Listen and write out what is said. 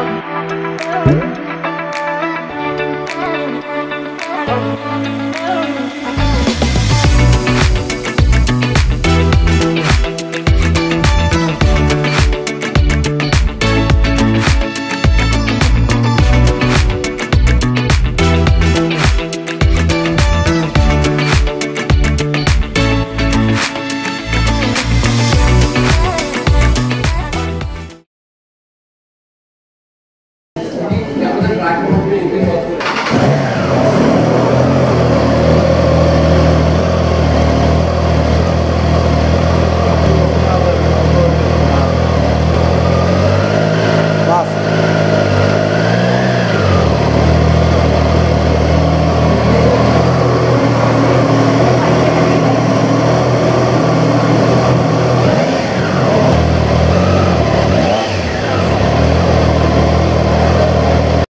Oh.